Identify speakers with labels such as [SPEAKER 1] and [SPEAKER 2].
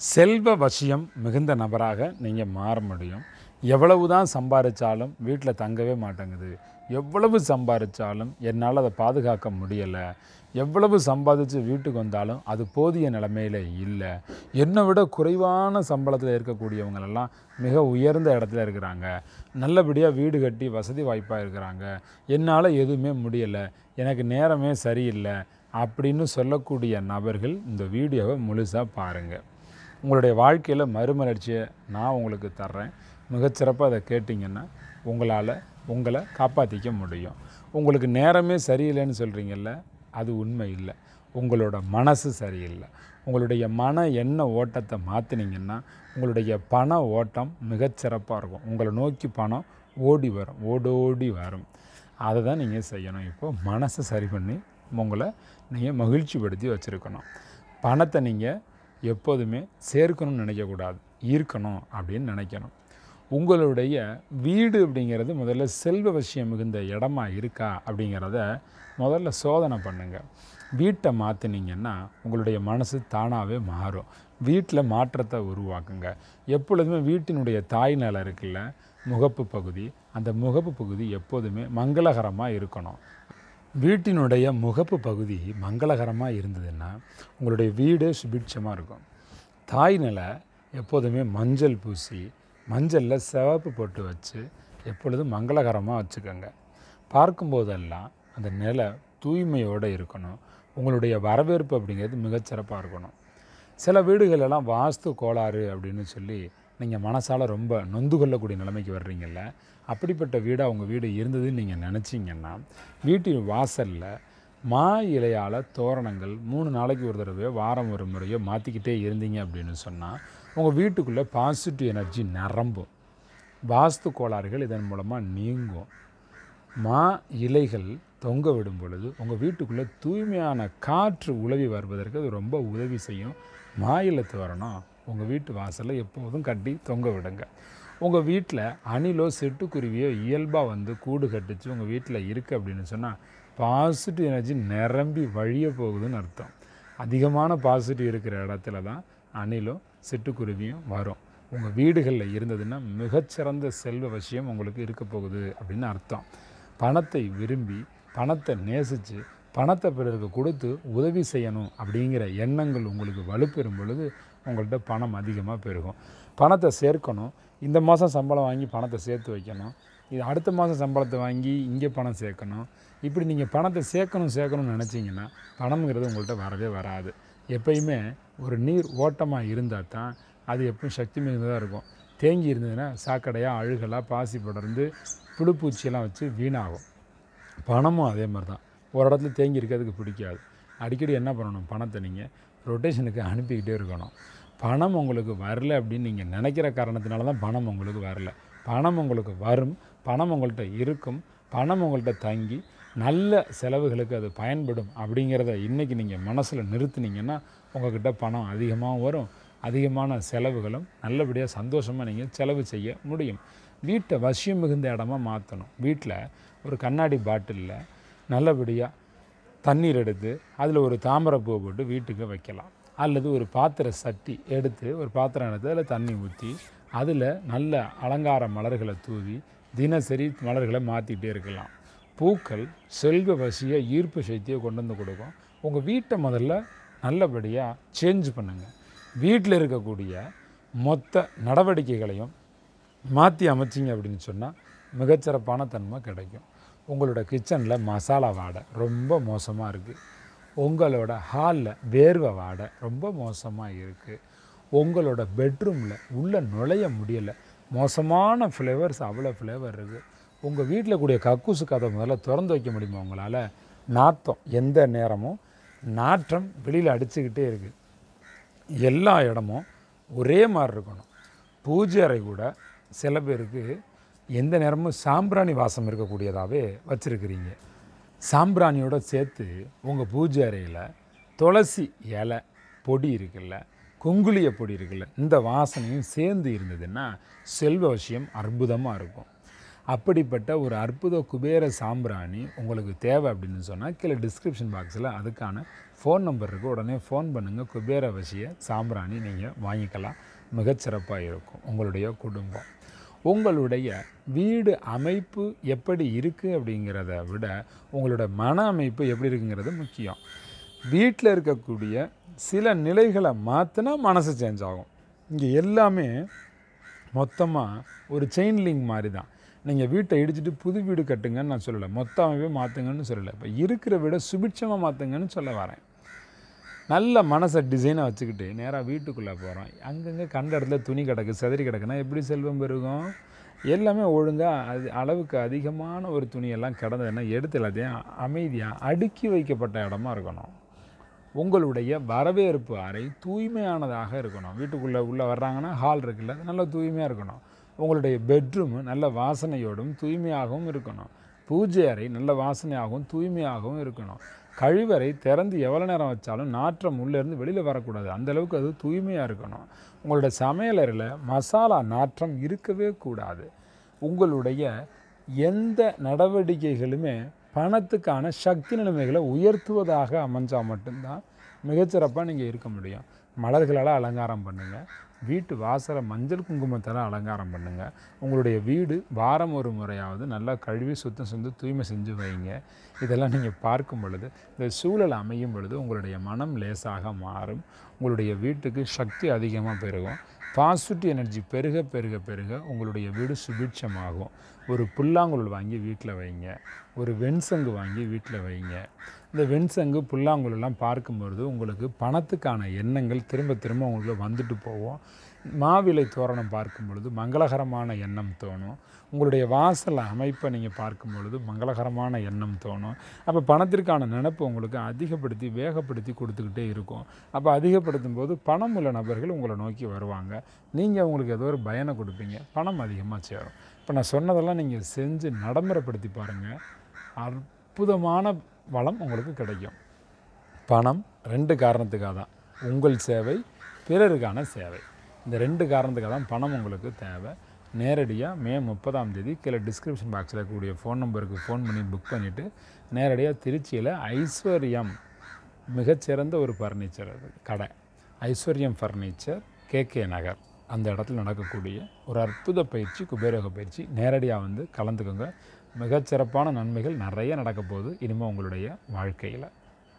[SPEAKER 1] செல்வ வசியம் மிகுந்த நபராக நீங்கள் மாற முடியும். எவ்வளவு தான் சம்பாதிச்சாலும் வீட்டில் தங்கவே மாட்டேங்குது. எவ்வளவு சம்பாதிச்சாலும் என்னால் அதை பாதுகாக்க முடியலை. எவ்வளவு சம்பாதிச்சு வீட்டுக்கு வந்தாலும் அது போதிய நிலைமையில் இல்லை. என்னை விட குறைவான சம்பளத்தில் இருக்கக்கூடியவங்களெல்லாம் மிக உயர்ந்த இடத்துல இருக்கிறாங்க. நல்லபடியாக வீடு கட்டி வசதி வாய்ப்பாக இருக்கிறாங்க. என்னால் எதுவுமே முடியலை. எனக்கு நேரமே சரியில்லை. அப்படின்னு சொல்லக்கூடிய நபர்கள் இந்த வீடியோவை முழுசாக பாருங்கள் உங்களுடைய வாழ்க்கையில் மறுமலர்ச்சியை நான் உங்களுக்கு தர்றேன். மிகச்சிறப்பாக அதை கேட்டிங்கன்னா உங்களால் உங்களை காப்பாற்றிக்க முடியும். உங்களுக்கு நேரமே சரியில்லைன்னு சொல்கிறீங்கல்ல அது உண்மை இல்லை. உங்களோட மனசு சரியில்லை. உங்களுடைய மன எண்ண ஓட்டத்தை மாற்றினீங்கன்னா உங்களுடைய பண ஓட்டம் மிகச்சிறப்பாக இருக்கும். உங்களை நோக்கி பணம் ஓடி வரும் ஓடோடி வரும். அதை தான் நீங்கள் செய்யணும். இப்போது மனசை சரி பண்ணி உங்களை நீங்கள் மகிழ்ச்சிப்படுத்தி வச்சுருக்கணும். பணத்தை நீங்கள் எப்போதுமே சேர்க்கணும்னு நினைக்கக்கூடாது. ஈர்க்கணும் அப்படின்னு நினைக்கணும். உங்களுடைய வீடு அப்படிங்கிறது முதல்ல செல்வ விஷயம் மிகுந்த இடமா இருக்கா அப்படிங்கிறத முதல்ல சோதனை பண்ணுங்கள் வீட்டை மாற்றினீங்கன்னா உங்களுடைய மனசு தானாகவே மாறும். வீட்டில் மாற்றத்தை உருவாக்குங்க. எப்பொழுதுமே வீட்டினுடைய தாய் நிலை இருக்குல்ல முகப்பு பகுதி அந்த முகப்பு பகுதி எப்போதுமே மங்களகரமாக இருக்கணும். வீட்டினுடைய முகப்பு பகுதி மங்களகரமாக இருந்ததுன்னா உங்களுடைய வீடே சுபிட்சமாக இருக்கும். தாய் நிலை எப்போதுமே மஞ்சள் பூசி மஞ்சளில் சிவப்பு போட்டு வச்சு எப்பொழுதும் மங்களகரமாக வச்சுக்கோங்க. பார்க்கும்போதெல்லாம் அந்த நிலை தூய்மையோடு இருக்கணும். உங்களுடைய வரவேற்பு அப்படிங்கிறது மிகச்சிறப்பாக இருக்கணும். சில வீடுகளெல்லாம் வாஸ்து கோளாறு அப்படின்னு சொல்லி நீங்கள் மனசால் ரொம்ப நொந்து கொள்ளக்கூடிய நிலைமைக்கு வர்றீங்கல்ல அப்படிப்பட்ட வீடாக உங்கள் வீடு இருந்ததுன்னு நீங்கள் நினச்சிங்கன்னா வீட்டின் வாசலில் மா இலையால் தோரணங்கள் மூணு நாளைக்கு ஒரு தடவையோ வாரம் ஒரு முறையோ மாற்றிக்கிட்டே இருந்தீங்க அப்படின்னு சொன்னால் உங்கள் வீட்டுக்குள்ளே பாசிட்டிவ் எனர்ஜி நிரம்பும். வாஸ்து கோளாறுகள் இதன் மூலமாக நீங்கும். மா இலைகள் தொங்க விடும் பொழுது உங்கள் வீட்டுக்குள்ளே தூய்மையான காற்று உழவி வருவதற்கு அது ரொம்ப உதவி செய்யும். மா இலை தோரணம் உங்கள் வீட்டு வாசலில் எப்போதும் கட்டி தொங்க விடுங்க. உங்கள் வீட்டில் அணிலோ சிட்டுக்குருவியோ இயல்பாக வந்து கூடு கட்டிச்சு உங்கள் வீட்டில் இருக்குது அப்படின்னு சொன்னால் பாசிட்டிவ் எனர்ஜி நிரம்பி வழிய போகுதுன்னு அர்த்தம். அதிகமான பாசிட்டிவ் இருக்கிற இடத்துல தான் அணிலும் சிட்டுக்குருவியும் வரும். உங்கள் வீடுகளில் இருந்ததுன்னா மிகச்சிறந்த செல்வ விஷயம் உங்களுக்கு இருக்க போகுது அப்படின்னு அர்த்தம். பணத்தை விரும்பி பணத்தை நேசித்து பணத்தை பிறருக்கு கொடுத்து உதவி செய்யணும் அப்படிங்கிற எண்ணங்கள் உங்களுக்கு வலுப்பெறும் பொழுது உங்கள்கிட்ட பணம் அதிகமாக பெருகும். பணத்தை சேர்க்கணும். இந்த மாதம் சம்பளம் வாங்கி பணத்தை சேர்த்து வைக்கணும். இது அடுத்த மாதம் சம்பளத்தை வாங்கி இங்கே பணம் சேர்க்கணும். இப்படி நீங்கள் பணத்தை சேர்க்கணும் சேர்க்கணும்னு நினச்சிங்கன்னா பணம்ங்கிறது உங்கள்கிட்ட வரவே வராது. எப்பயுமே ஒரு நீர் ஓட்டமாக இருந்தால் தான் அது எப்பவும் சக்தி மிகுந்ததாக இருக்கும். தேங்கி இருந்ததுன்னா சாக்கடையாக அழுகலாக பாசி படர்ந்து புழுப்பூச்சியெல்லாம் வச்சு வீணாகும். பணமும் அதே மாதிரி தான். ஒரு இடத்துல தேங்கி இருக்கிறதுக்கு பிடிக்காது. அடிக்கடி என்ன பண்ணணும்? பணத்தை நீங்கள் ரொட்டேஷனுக்கு அனுப்பிக்கிட்டே இருக்கணும். பணம் உங்களுக்கு வரல அப்படின்னு நீங்கள் நினைக்கிற காரணத்தினால தான் பணம் உங்களுக்கு வரல. பணம் உங்களுக்கு வரும். பணம் உங்கள்கிட்ட இருக்கும். பணம் உங்கள்கிட்ட தங்கி நல்ல செலவுகளுக்கு அது பயன்படும் அப்படிங்கிறத இன்றைக்கி நீங்கள் மனசில் நிறுத்தினீங்கன்னா உங்கள்கிட்ட பணம் அதிகமாக வரும். அதிகமான செலவுகளும் நல்லபடியாக சந்தோஷமாக நீங்கள் செலவு செய்ய முடியும். வீட்டை வசியம் மிகுந்த இடமா மாற்றணும் வீட்டில் ஒரு கண்ணாடி பாட்டிலில் நல்லபடியாக தண்ணீர் எடுத்து அதில் ஒரு தாமரைப்பூ போட்டு வீட்டுக்கு வைக்கலாம். அல்லது ஒரு பாத்திர சட்டி எடுத்து ஒரு பாத்திரம் எடுத்து அதில் தண்ணி ஊற்றி அதில் நல்ல அலங்கார மலர்களை தூவி தினசரி மலர்களை மாற்றிக்கிட்டே இருக்கலாம். பூக்கள் செல்வ வசிய ஈர்ப்பு சக்தியை கொண்டு வந்து கொடுக்கும். உங்கள் வீட்டை முதல்ல நல்லபடியாக சேஞ்ச் பண்ணுங்கள் வீட்டில் இருக்கக்கூடிய மொத்த நடவடிக்கைகளையும் மாற்றி அமைச்சிங்க அப்படின்னு சொன்னால் மிகச்சிறப்பான தன்மை கிடைக்கும். உங்களோட கிச்சனில் மசாலா வாடை ரொம்ப மோசமாக இருக்குது உங்களோட ஹாலில் வேர்வை வாடை ரொம்ப மோசமாக இருக்குது உங்களோட பெட்ரூமில் உள்ளே நுழைய முடியலை. மோசமான ஃப்ளேவர்ஸ் அவ்வளோ ஃப்ளேவர் இருக்குது உங்கள் வீட்டில் கூடிய கக்கூசு கதை முதல்ல திறந்து வைக்க முடியுமா உங்களால்? நாத்தம் எந்த நேரமும் நாற்றம் வெளியில் அடிச்சுக்கிட்டே இருக்குது எல்லா இடமும் ஒரே மாதிரி இருக்கணும். பூஜை அறை கூட சில பேருக்கு எந்த நேரமும் சாம்பிராணி வாசம் இருக்கக்கூடியதாகவே வச்சுருக்கிறீங்க. சாம்பிராணியோட சேர்த்து உங்கள் பூஜை அறையில் துளசி இலை பொடி இருக்குல்ல குங்குளிய பொடி இருக்குல்ல இந்த வாசனையும் சேர்ந்து இருந்ததுன்னா செல்வ விஷயம் அற்புதமாக இருக்கும். அப்படிப்பட்ட ஒரு அற்புத குபேர சாம்பிராணி உங்களுக்கு தேவை அப்படின்னு சொன்னால் கீழே டிஸ்கிரிப்ஷன் பாக்ஸில் அதுக்கான ஃபோன் நம்பர் இருக்குது உடனே ஃபோன் பண்ணுங்கள் குபேர வசிய சாம்பிராணி நீங்கள் வாங்கிக்கலாம். மிகச்சிறப்பாக இருக்கும் உங்களுடைய குடும்பம். உங்களுடைய வீடு அமைப்பு எப்படி இருக்குது அப்படிங்கிறத விட உங்களோட மன அமைப்பு எப்படி இருக்குங்கிறது முக்கியம். வீட்டில் இருக்கக்கூடிய சில நிலைகளை மாற்றினா மனசு சேஞ்ச் ஆகும். இங்கே எல்லாமே மொத்தமாக ஒரு செயின் லிங்க் மாதிரி தான் நீங்கள் வீட்டை இடிச்சிட்டு புது வீடு கட்டுங்கன்னு நான் சொல்லலை. மொத்த அமைப்பே மாற்றுங்கன்னு சொல்லலை. இப்போ இருக்கிற வீடை சுபிட்சமாக மாற்றுங்கன்னு சொல்ல வரேன். நல்ல மனசை டிசைனாக வச்சுக்கிட்டு நேராக வீட்டுக்குள்ளே போகிறோம் அங்கங்கே கண்ட இடத்துல துணி கிடக்கு செதறி கிடக்குன்னா எப்படி செல்வம் பெருகும்? எல்லாமே ஒழுங்காக அது அளவுக்கு அதிகமான ஒரு துணியெல்லாம் கிடந்ததுன்னா எடுத்து எல்லாத்தையும் அமைதியாக அடுக்கி வைக்கப்பட்ட இடமா இருக்கணும். உங்களுடைய வரவேற்பு அறை தூய்மையானதாக இருக்கணும். வீட்டுக்குள்ளே உள்ளே வர்றாங்கன்னா ஹால் இருக்குல்ல நல்ல நல்லா தூய்மையாக இருக்கணும். உங்களுடைய பெட்ரூமு நல்ல வாசனையோடும் தூய்மையாகவும் இருக்கணும். பூஜை அறை நல்ல வாசனையாகவும் தூய்மையாகவும் இருக்கணும். கழிவறை திறந்து எவ்வளோ நேரம் வச்சாலும் நாற்றம் உள்ளேருந்து வெளியில் வரக்கூடாது. அந்தளவுக்கு அது தூய்மையாக இருக்கணும். உங்களோட சமையலறையில் மசாலா நாற்றம் இருக்கவே கூடாது. உங்களுடைய எந்த நடவடிக்கைகளுமே பணத்துக்கான சக்தி நிலைமைகளை உயர்த்துவதாக அமைஞ்சால் மட்டும்தான் மிகச்சிறப்பாக நீங்கள் இருக்க முடியும். மலர்களால் அலங்காரம் பண்ணுங்கள் வீட்டு வாசலை மஞ்சள் குங்குமத்தால் அலங்காரம் பண்ணுங்கள் உங்களுடைய வீடு வாரம் ஒரு முறையாவது நல்லா கழுவி சுத்தம் செஞ்சு தூய்மை செஞ்சு வைங்க. இதெல்லாம் நீங்கள் பார்க்கும் பொழுது இந்த சூழல் அமையும் பொழுது உங்களுடைய மனம் லேசாக மாறும். உங்களுடைய வீட்டுக்கு சக்தி அதிகமாக பெருகும். பாசிட்டிவ் எனர்ஜி பெருக பெருக பெருக உங்களுடைய வீடு சுபிட்சமாகும். ஒரு புல்லாங்குழல் வாங்கி வீட்டில் வைங்க. ஒரு வெண்சங்கு வாங்கி வீட்டில் வைங்க. இந்த வெண்சங்கு புல்லாங்குழலாம் பார்க்கும்பொழுது உங்களுக்கு பணத்துக்கான எண்ணங்கள் திரும்ப திரும்ப உங்களுக்கு வந்துட்டு போவோம் மாவிலை தோரணம் பார்க்கும் பொழுது மங்களகரமான எண்ணம் தோணும். உங்களுடைய வாசல் அமைப்பை நீங்கள் பார்க்கும் பொழுது மங்களகரமான எண்ணம் தோணும். அப்போ பணத்திற்கான நினப்பு உங்களுக்கு அதிகப்படுத்தி வேகப்படுத்தி கொடுத்துக்கிட்டே இருக்கும். அப்போ அதிகப்படுத்தும் போது பணம் உள்ள நபர்கள் உங்களை நோக்கி வருவாங்க. நீங்கள் அவங்களுக்கு ஏதோ ஒரு பயனை கொடுப்பீங்க. பணம் அதிகமாக சேரும். இப்போ நான் சொன்னதெல்லாம் நீங்கள் செஞ்சு நடைமுறைப்படுத்தி பாருங்கள் அற்புதமான வளம் உங்களுக்கு கிடைக்கும். பணம் ரெண்டு காரணத்துக்காக தான். உங்கள் சேவை பிறருக்கான சேவை. இந்த ரெண்டு காரணத்துக்காக தான் பணம் உங்களுக்கு தேவை. நேரடியாக மே முப்பதாம் தேதி கீழே டிஸ்கிரிப்ஷன் பாக்ஸில் கூடிய ஃபோன் நம்பருக்கு ஃபோன் பண்ணி புக் பண்ணிவிட்டு நேரடியாக திருச்சியில் ஐஸ்வர்யம் மிகச்சிறந்த ஒரு ஃபர்னிச்சர் கடை. ஐஸ்வர்யம் ஃபர்னிச்சர் கேகே நகர். அந்த இடத்துல நடக்கக்கூடிய ஒரு அற்புத பயிற்சி குபேரக பயிற்சி. நேரடியாக வந்து கலந்துக்கோங்க. மிகச்சிறப்பான நன்மைகள் நிறைய நடக்க போகுது இனிமேல் உங்களுடைய வாழ்க்கையில்.